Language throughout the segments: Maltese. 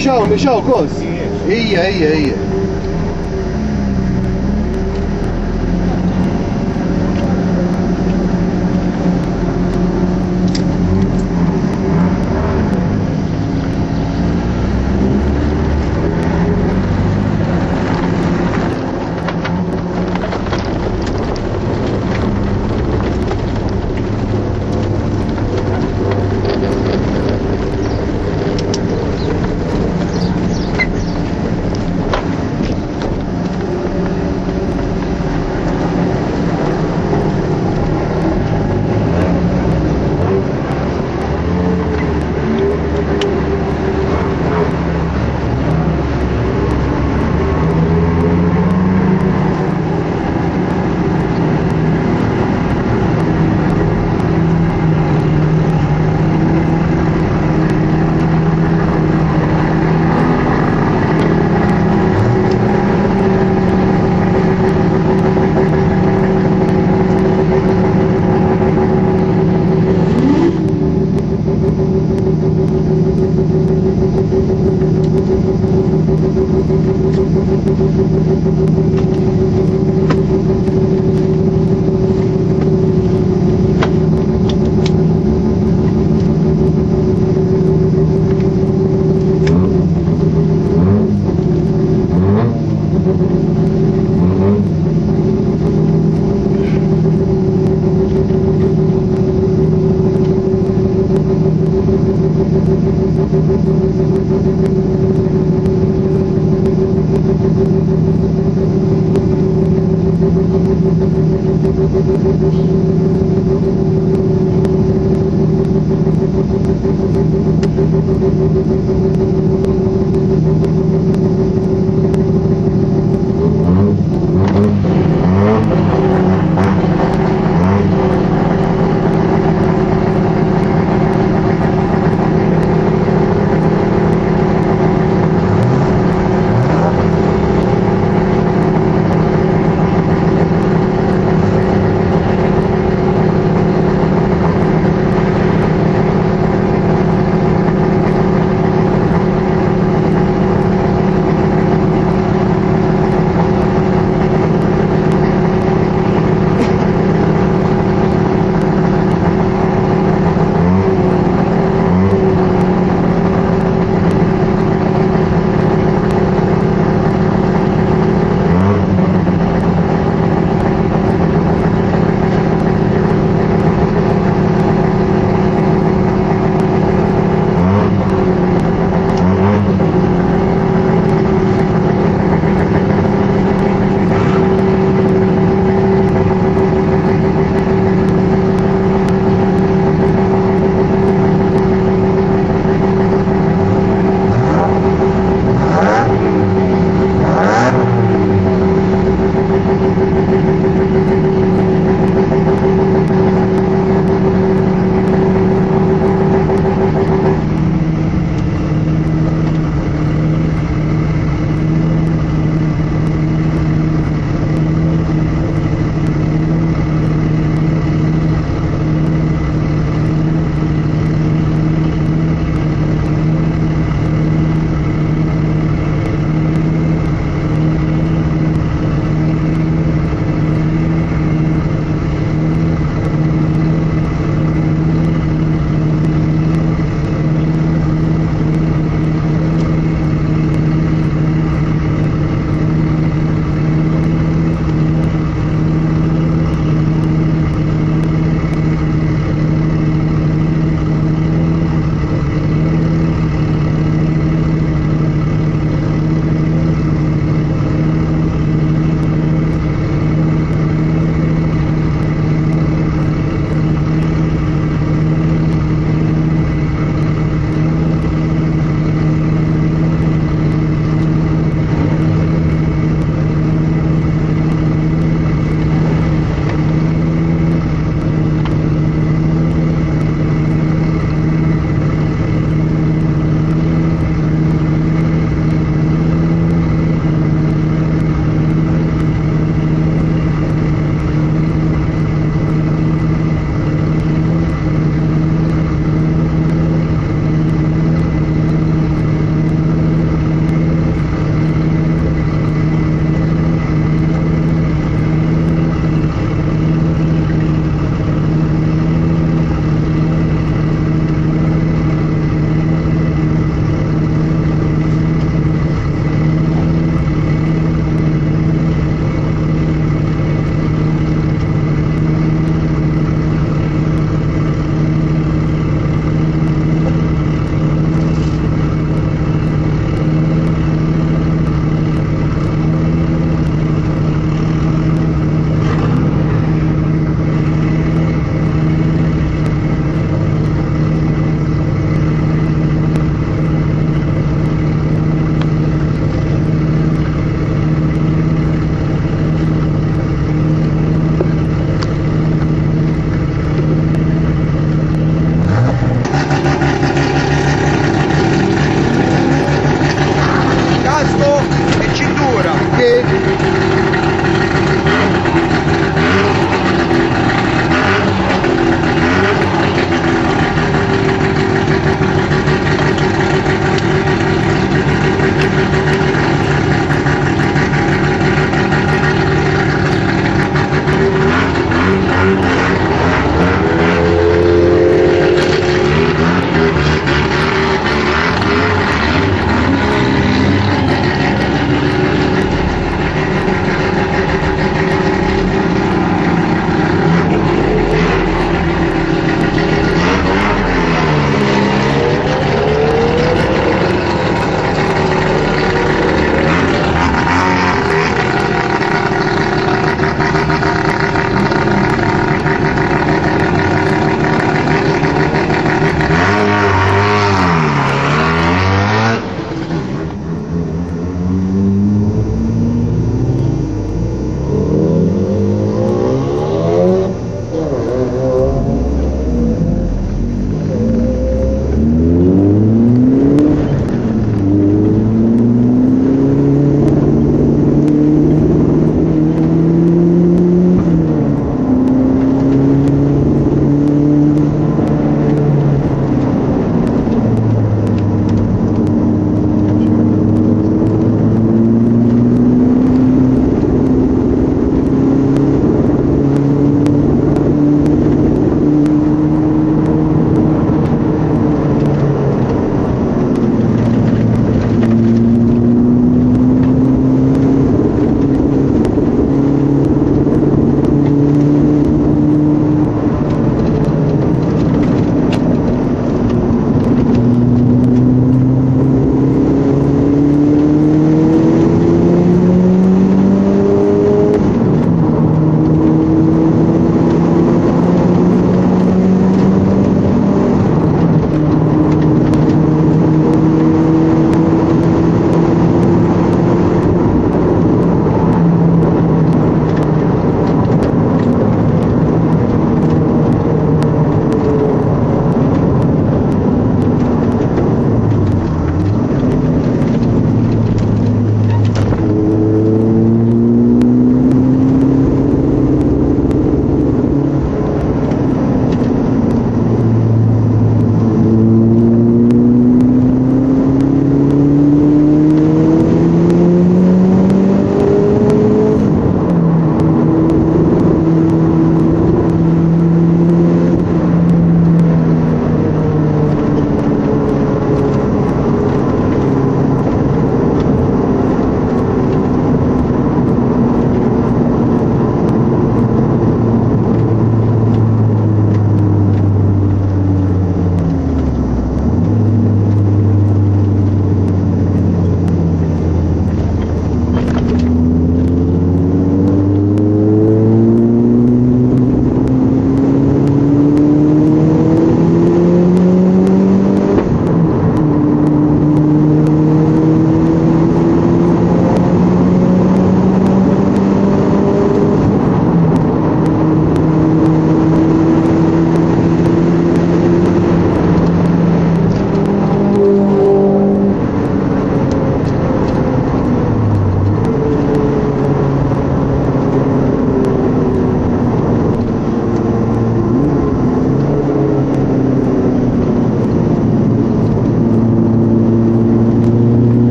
Michel, Michel, close. yeah, yeah. yeah.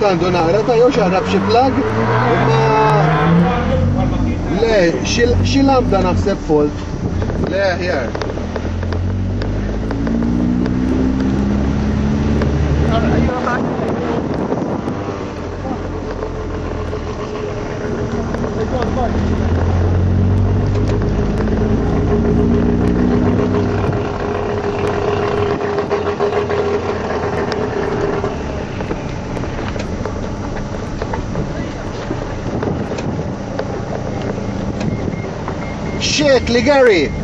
standu naqra ta' jew xaħrab xi flag, imma le, xi lambda naħseb folt. Le, jar. it, Ligari!